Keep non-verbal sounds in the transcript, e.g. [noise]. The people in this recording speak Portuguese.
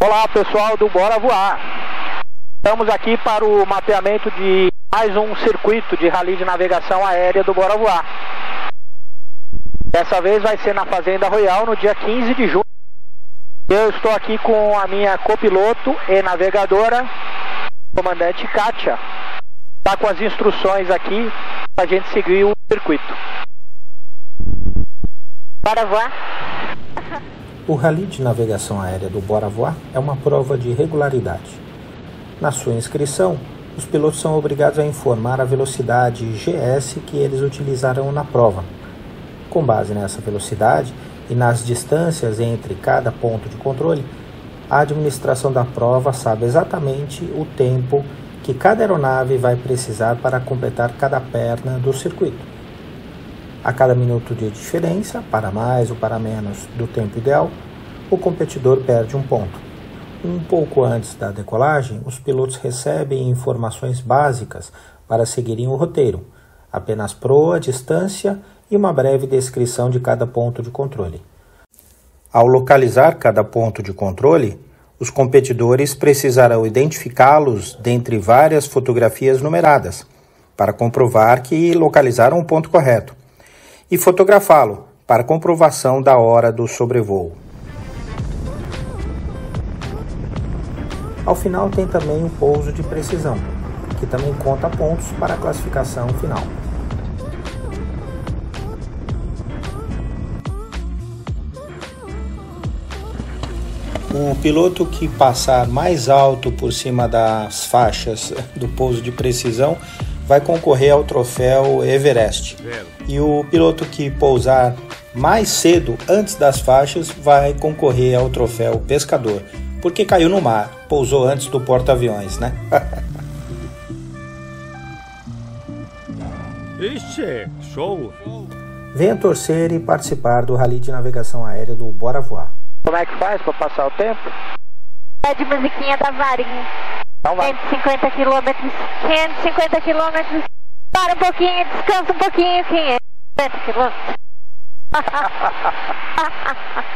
Olá pessoal do Bora Voar. Estamos aqui para o mapeamento de mais um circuito de rally de navegação aérea do Bora Voar. Dessa vez vai ser na Fazenda Royal no dia 15 de junho. Eu estou aqui com a minha copiloto e navegadora, comandante Kátia. Está com as instruções aqui para a gente seguir o circuito. Bora voar? O Rally de Navegação Aérea do Bora Voar é uma prova de regularidade. Na sua inscrição, os pilotos são obrigados a informar a velocidade GS que eles utilizarão na prova. Com base nessa velocidade e nas distâncias entre cada ponto de controle, a administração da prova sabe exatamente o tempo que cada aeronave vai precisar para completar cada perna do circuito. A cada minuto de diferença, para mais ou para menos do tempo ideal, o competidor perde um ponto. Um pouco antes da decolagem, os pilotos recebem informações básicas para seguirem o roteiro, apenas proa, distância e uma breve descrição de cada ponto de controle. Ao localizar cada ponto de controle, os competidores precisarão identificá-los dentre várias fotografias numeradas, para comprovar que localizaram o ponto correto e fotografá-lo para comprovação da hora do sobrevoo. Ao final tem também o pouso de precisão, que também conta pontos para a classificação final. O piloto que passar mais alto por cima das faixas do pouso de precisão vai concorrer ao troféu Everest. E o piloto que pousar mais cedo, antes das faixas, vai concorrer ao troféu Pescador, porque caiu no mar, pousou antes do porta-aviões, né? [laughs] Ixi, show! Venha torcer e participar do Rally de Navegação Aérea do Bora Voar. Como é que faz para passar o tempo? É de musiquinha da varinha. Então vai. 150 quilômetros, 550 quilômetros. Para um pouquinho, descansa um pouquinho, 550 quilômetros. [laughs] [laughs]